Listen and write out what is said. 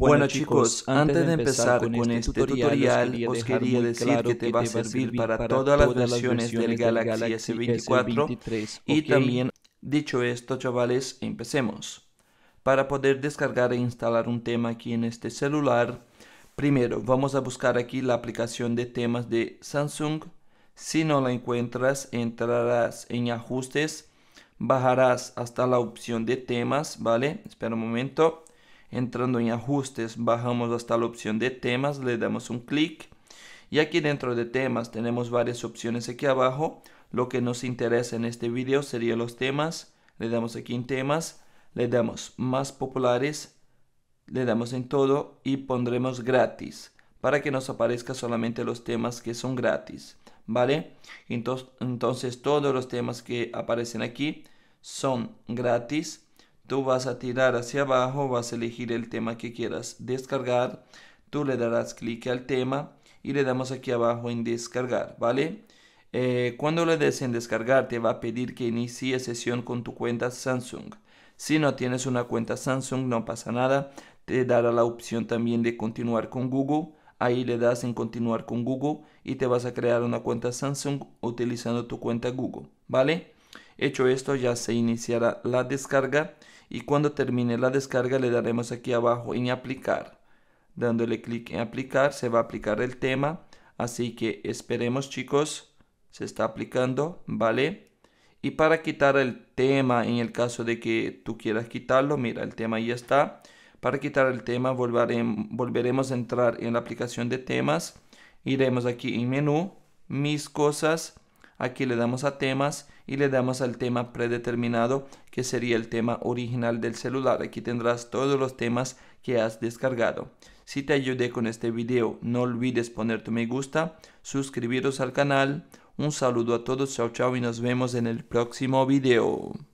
Bueno chicos, antes de empezar con este, este tutorial, os quería decir que te va a servir para todas las versiones del Galaxy S24 y también, dicho esto chavales, empecemos. Para poder descargar e instalar un tema aquí en este celular, primero vamos a buscar aquí la aplicación de temas de Samsung. Si no la encuentras, entrarás en ajustes, bajarás hasta la opción de temas, ¿vale? Espera un momento entrando en ajustes bajamos hasta la opción de temas le damos un clic. Y aquí dentro de temas tenemos varias opciones aquí abajo. Lo que nos interesa en este video serían los temas. Le damos aquí en temas le damos más populares le damos en todo y pondremos gratis para que nos aparezca solamente los temas que son gratis vale entonces, entonces todos los temas que aparecen aquí son gratis Tú vas a tirar hacia abajo, vas a elegir el tema que quieras descargar. Tú le darás clic al tema y le damos aquí abajo en descargar, ¿vale? Eh, cuando le des en descargar te va a pedir que inicie sesión con tu cuenta Samsung. Si no tienes una cuenta Samsung no pasa nada, te dará la opción también de continuar con Google. Ahí le das en continuar con Google y te vas a crear una cuenta Samsung utilizando tu cuenta Google, ¿vale? Hecho esto ya se iniciará la descarga y cuando termine la descarga le daremos aquí abajo en aplicar. Dándole clic en aplicar se va a aplicar el tema, así que esperemos chicos, se está aplicando, ¿vale? Y para quitar el tema en el caso de que tú quieras quitarlo, mira el tema ya está. Para quitar el tema volveremos a entrar en la aplicación de temas, iremos aquí en menú, mis cosas, aquí le damos a temas y le damos al tema predeterminado que sería el tema original del celular. Aquí tendrás todos los temas que has descargado. Si te ayudé con este video, no olvides poner tu me gusta, suscribiros al canal. Un saludo a todos, chao chao y nos vemos en el próximo video.